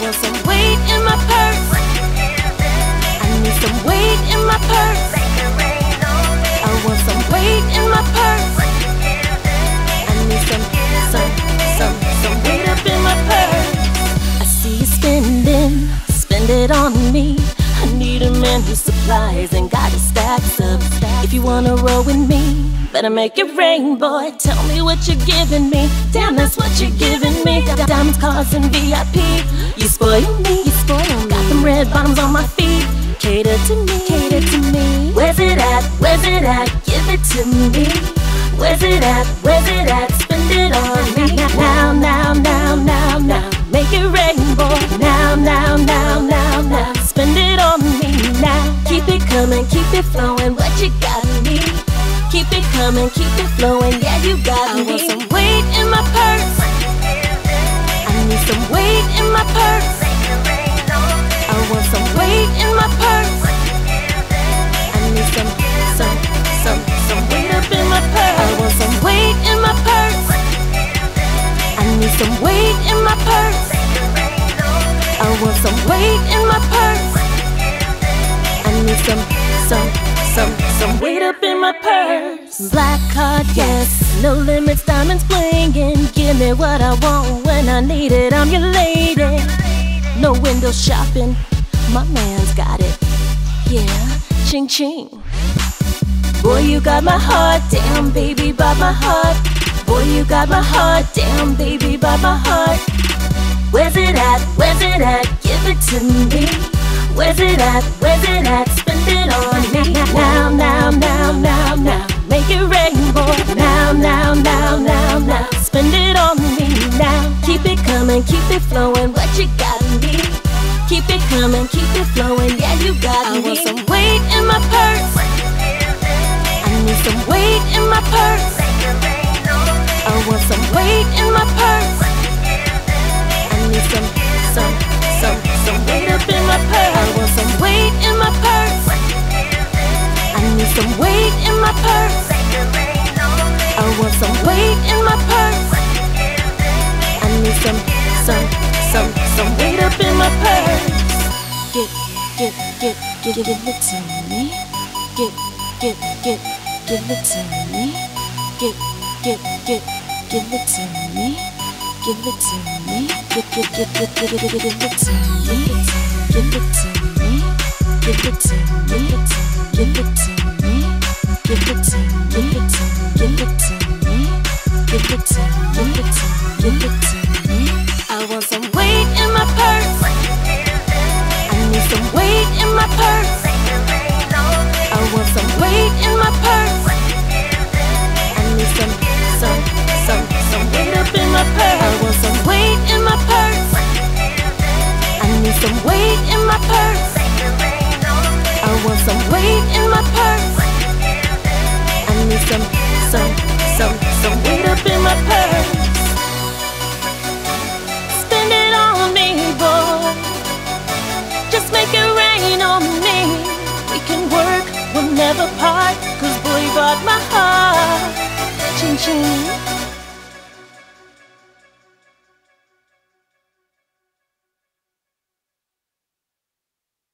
want some weight in my purse. I need some weight in my purse. I want some weight in my purse. I need some, some, some, some weight up in my purse. I see you spending, spend it on me. Need a man who supplies and got his stacks up. If you wanna roll with me, better make it rain, boy. Tell me what you're giving me. Damn, that's what you're giving me. Diamonds, cars, and VIP. You spoil me, you spoil me. Got them red bottoms on my feet. Cater to me, cater to me. Where's it at? Where's it at? Give it to me. Where's it at? Where's it at? Spend it on me. Now, coming, keep it flowing. What you got me? Keep it coming, keep it flowing. Yeah, you got me. I want some weight in my purse. I need some weight in my purse. I want some weight in my purse. I need some, some, some, some weight up in my purse. I want some weight in my purse. I need some weight in my purse. I want some weight in my purse. Some, weight up in my purse. Black card, yes. No limits, diamonds blinging. Give me what I want when I need it. I'm your lady. No window shopping. My man's got it. Yeah, ching ching. Boy, you got my heart. Damn, baby, by my heart. Boy, you got my heart. Damn, baby, by my heart. Where's it at? Where's it at? Give it to me. Where's it at? Where's it at? Keep it flowing. What you got me? Keep it coming, keep it flowing. Yeah, you got I me. I want some weight in my purse. I need some weight in my purse. I want some weight in my purse. I need some, some, some, some weight up in my purse. I want some weight in my purse. I need some weight in my purse. I want some weight in my purse. I need some, some, some, some weight up in my purse. Get, get, get, get, give it to me. Get, get, get, give it to me. Get, get, get, give it to me. Give it to me. Get, get, get, get, get, get, give it to me. Give it to me. Give it to me. Give it to me. Give it to me. Give it to me. Give it to me. Give it to me. Give it to me. Give it to me. Weight in my purse. I want some weight in my purse. I need some, some, some, some weight up in my purse. I want some weight in my purse. I need some weight in my purse. I want some weight in my purse. I need some, some, some, some weight heart, my heart. Ching.